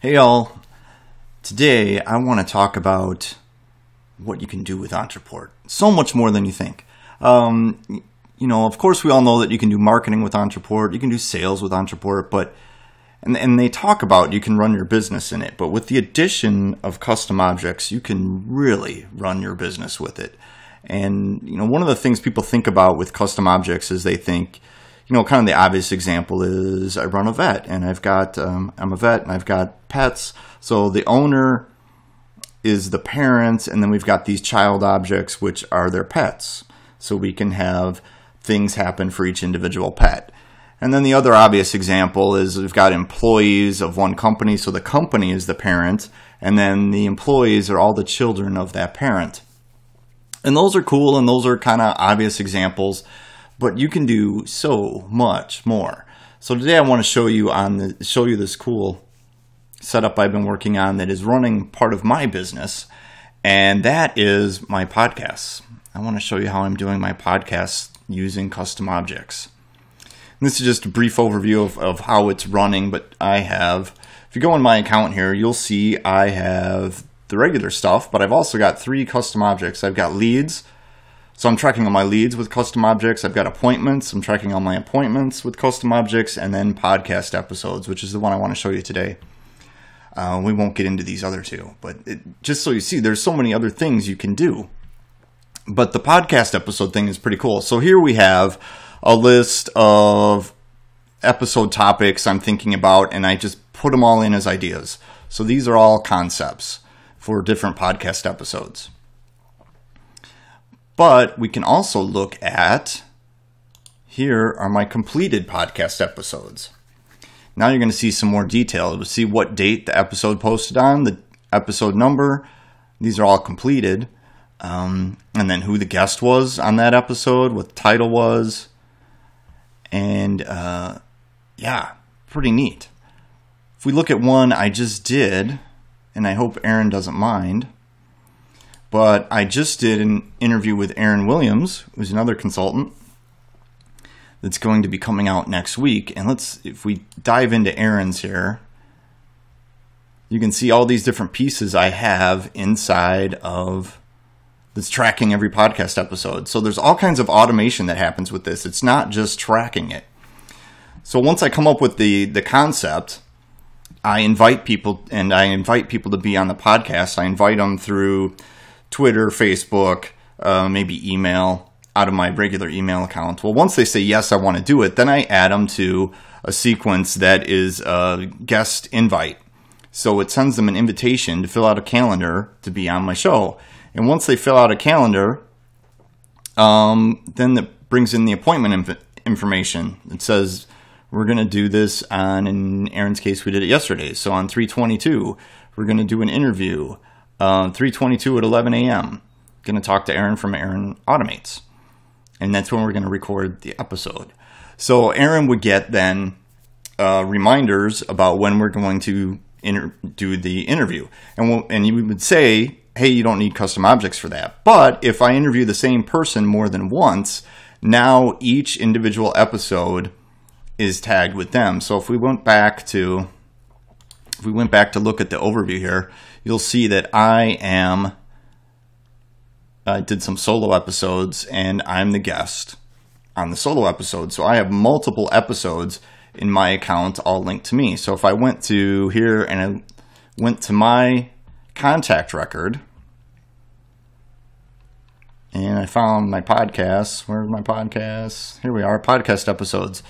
Hey, y'all. Today, I want to talk about what you can do with Ontraport. So much more than you think. Um, you know, of course, we all know that you can do marketing with Ontraport, you can do sales with Ontraport, but and, and they talk about you can run your business in it. But with the addition of custom objects, you can really run your business with it. And you know, one of the things people think about with custom objects is they think, you know, kind of the obvious example is I run a vet and I've got, um, I'm a vet and I've got pets. So the owner is the parents, and then we've got these child objects, which are their pets. So we can have things happen for each individual pet. And then the other obvious example is we've got employees of one company, so the company is the parent, and then the employees are all the children of that parent. And those are cool, and those are kind of obvious examples but you can do so much more. So today I want to show you on the show you this cool setup I've been working on that is running part of my business, and that is my podcasts. I want to show you how I'm doing my podcasts using custom objects. And this is just a brief overview of, of how it's running, but I have, if you go in my account here, you'll see I have the regular stuff, but I've also got three custom objects. I've got leads, so I'm tracking all my leads with custom objects. I've got appointments. I'm tracking all my appointments with custom objects, and then podcast episodes, which is the one I want to show you today. Uh, we won't get into these other two, but it, just so you see, there's so many other things you can do. But the podcast episode thing is pretty cool. So here we have a list of episode topics I'm thinking about, and I just put them all in as ideas. So these are all concepts for different podcast episodes. But we can also look at here are my completed podcast episodes. Now you're going to see some more detail. You'll see what date the episode posted on, the episode number. These are all completed. Um, and then who the guest was on that episode, what the title was. And uh, yeah, pretty neat. If we look at one I just did, and I hope Aaron doesn't mind, but I just did an interview with Aaron Williams, who's another consultant that's going to be coming out next week. And let's, if we dive into Aaron's here, you can see all these different pieces I have inside of that's tracking every podcast episode. So there's all kinds of automation that happens with this. It's not just tracking it. So once I come up with the the concept, I invite people and I invite people to be on the podcast. I invite them through Twitter, Facebook, uh, maybe email out of my regular email account. Well, once they say, yes, I want to do it, then I add them to a sequence that is a guest invite. So it sends them an invitation to fill out a calendar to be on my show. And once they fill out a calendar, um, then it brings in the appointment inf- information. It says, we're going to do this on, in Aaron's case, we did it yesterday. So on 322, we're going to do an interview. Uh, 322 at 11 a.m. Going to talk to Aaron from Aaron Automates. And that's when we're going to record the episode. So Aaron would get then uh, reminders about when we're going to inter- do the interview. And, we'll, and you would say, hey, you don't need custom objects for that. But if I interview the same person more than once, now each individual episode is tagged with them. So if we went back to if we went back to look at the overview here, you'll see that I am I did some solo episodes and I'm the guest on the solo episode. So I have multiple episodes in my account all linked to me. So if I went to here and I went to my contact record and I found my podcasts, where's my podcasts? Here we are, podcast episodes.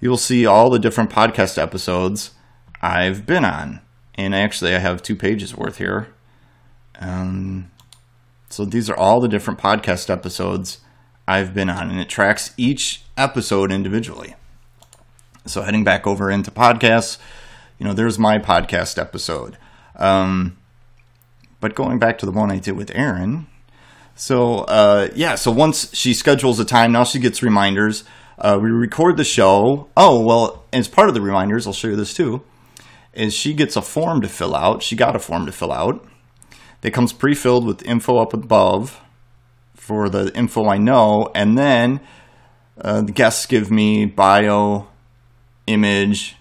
You'll see all the different podcast episodes I've been on. And actually, I have two pages worth here. Um, so these are all the different podcast episodes I've been on, and it tracks each episode individually. So heading back over into podcasts, you know, there's my podcast episode. Um, but going back to the one I did with Aaron, so uh, yeah, so once she schedules a time, now she gets reminders. Uh, we record the show. Oh well, as part of the reminders, I'll show you this too is she gets a form to fill out. She got a form to fill out. It comes pre-filled with info up above for the info I know, and then uh, the guests give me bio, image,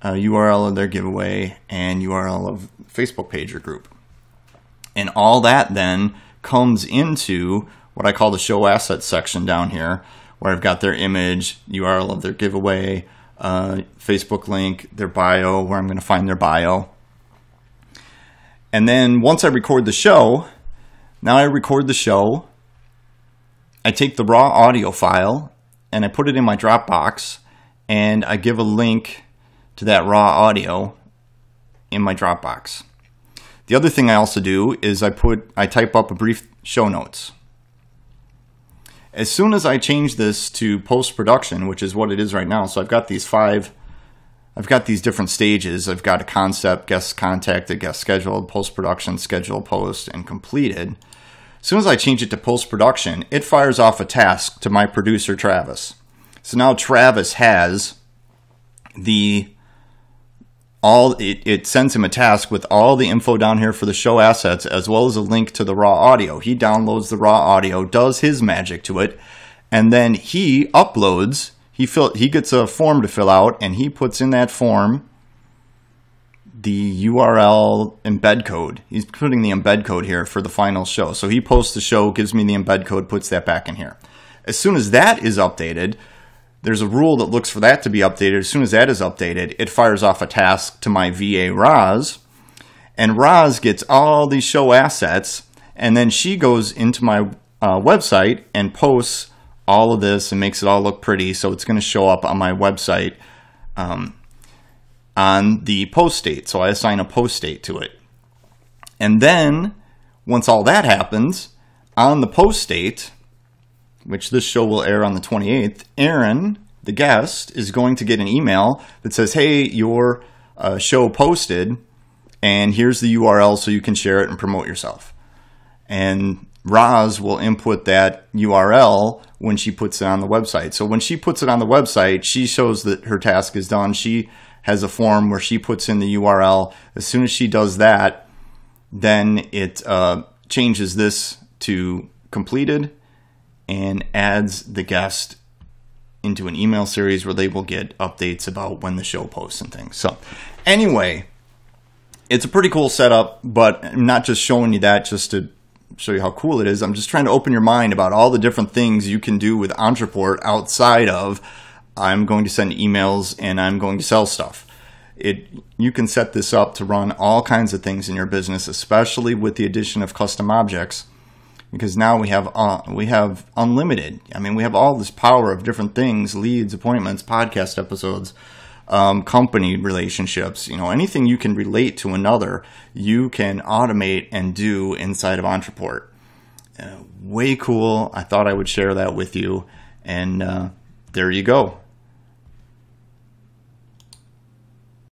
uh, URL of their giveaway, and URL of Facebook page or group. And all that then comes into what I call the show assets section down here, where I've got their image, URL of their giveaway, uh, Facebook link, their bio, where I'm going to find their bio. And then once I record the show, now I record the show. I take the raw audio file and I put it in my Dropbox and I give a link to that raw audio in my Dropbox. The other thing I also do is I put I type up a brief show notes. As soon as I change this to post production, which is what it is right now, so I've got these five I've got these different stages. I've got a concept, guest contacted, guest scheduled, post production, schedule, post, and completed. As soon as I change it to post production, it fires off a task to my producer, Travis. So now Travis has the all it, it sends him a task with all the info down here for the show assets as well as a link to the raw audio. He downloads the raw audio, does his magic to it, and then he uploads he fill he gets a form to fill out and he puts in that form the URL embed code. He's putting the embed code here for the final show. So he posts the show, gives me the embed code, puts that back in here. As soon as that is updated, there's a rule that looks for that to be updated. As soon as that is updated, it fires off a task to my VA Roz, and Roz gets all these show assets, and then she goes into my uh, website and posts all of this and makes it all look pretty. So it's going to show up on my website um, on the post date. So I assign a post date to it. And then once all that happens, on the post date, which this show will air on the 28th, Aaron, the guest, is going to get an email that says, Hey, your uh, show posted, and here's the URL so you can share it and promote yourself. And Roz will input that URL when she puts it on the website. So when she puts it on the website, she shows that her task is done. She has a form where she puts in the URL. As soon as she does that, then it uh, changes this to completed and adds the guest into an email series where they will get updates about when the show posts and things. So, anyway, it's a pretty cool setup, but I'm not just showing you that just to show you how cool it is. I'm just trying to open your mind about all the different things you can do with Ontraport outside of I'm going to send emails and I'm going to sell stuff. It you can set this up to run all kinds of things in your business, especially with the addition of custom objects, because now we have uh, we have unlimited. I mean, we have all this power of different things: leads, appointments, podcast episodes um, company relationships, you know, anything you can relate to another, you can automate and do inside of Ontraport. Uh, way cool. I thought I would share that with you. And uh, there you go.